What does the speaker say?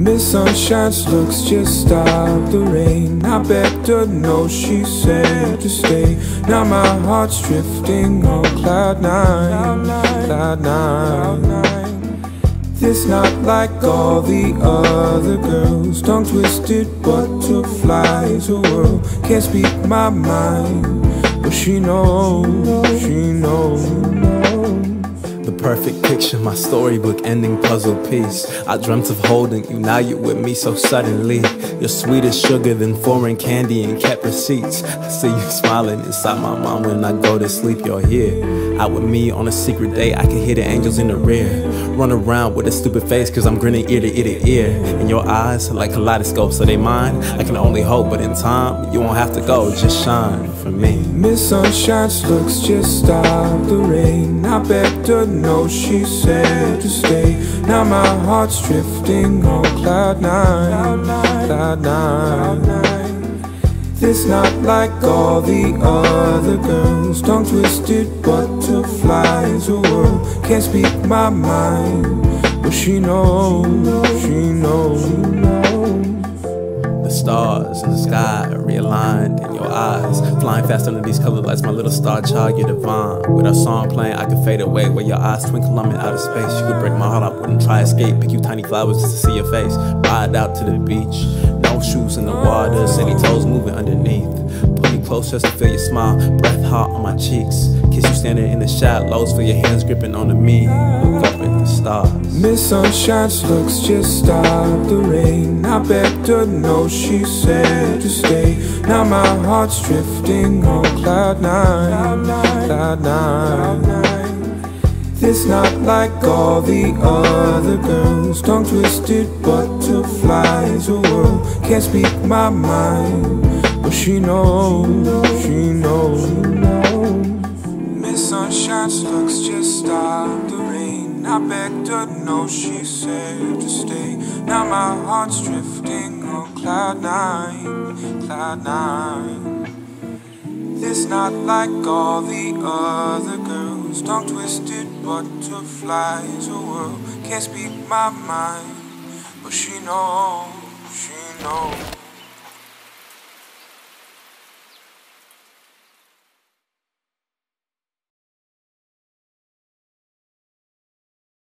Miss Sunshine's looks just stopped the rain. I begged her, no, she said to stay. Now my heart's drifting on cloud nine, cloud nine. This not like all the other girls. Tongue twisted butterflies, a world can't speak my mind, but she knows, she knows perfect picture, my storybook ending puzzle piece. I dreamt of holding you, now you're with me so suddenly. You're sweet as sugar than foreign candy and kept receipts. I see you smiling inside my mind when I go to sleep, you're here. Out with me on a secret date, I can hear the angels in the rear. Run around with a stupid face, cause I'm grinning ear to ear to ear. And your eyes like kaleidoscopes, so they mine. I can only hope, but in time, you won't have to go, just shine for me. Miss Sunshine's looks just stop the rain. I begged her, no, she said to stay. Now my heart's drifting on cloud nine, cloud nine. This not like all the other girls. Tongue twisted butterflies. A world can't speak my mind, but she knows, she knows stars in the sky realigned in your eyes. Flying fast under these color lights, my little star child, you're divine. With our song playing, I could fade away. Where your eyes twinkle, I'm in outer space. You could break my heart, I wouldn't try escape. Pick you tiny flowers just to see your face. Ride out to the beach, no shoes in the water, city toes moving close just to feel your smile, breath hot on my cheeks. Kiss you standing in the shallows, feel your hands gripping onto me. Look up at the stars. Miss Sunshine's looks just stop the rain. I begged her, no, she said to stay. Now my heart's drifting on cloud nine, cloud nine. This not like all the other girls. Tongue twisted butterflies. A world can't speak my mind, she knows, she knows. Miss Sunshine's looks just stop the rain. I begged her, no, she said to stay. Now my heart's drifting on cloud nine, cloud nine. This not like all the other girls. Tongue twisted butterflies. A world can't speak my mind, but she knows, she knows.